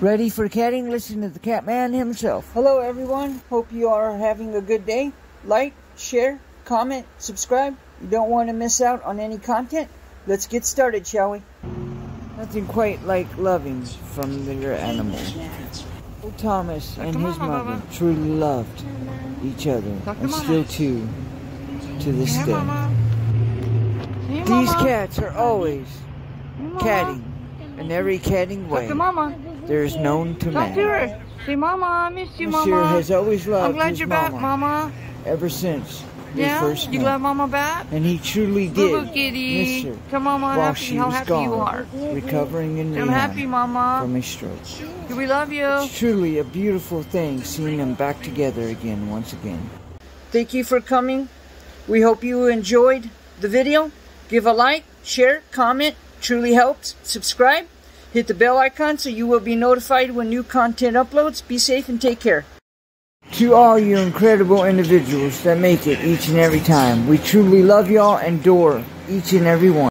Ready for catting? Listen to the cat man himself. Hello, everyone. Hope you are having a good day. Like, share, comment, subscribe. You don't want to miss out on any content. Let's get started, shall we? Nothing quite like loving from your animal. Oh, Thomas and his mother truly loved each other and still do to this day. These cats are always catting in every catting way there is known to man. her. Say, Mama, I miss you, Monsieur Mama. has always loved I'm glad his you're mama back, Mama. ever since they Yeah? first You met. glad Mama back? And he truly Boo-boo did kitty. miss her Come Mama, while happy, she how was happy gone, you are. recovering in I'm happy, Mama. from a stroke. We love you. It's truly a beautiful thing seeing them back together again once again. Thank you for coming. We hope you enjoyed the video. Give a like, share, comment. Truly helps. Subscribe. Hit the bell icon so you will be notified when new content uploads. Be safe and take care. To all you incredible individuals that make it each and every time, we truly love y'all and adore each and every one.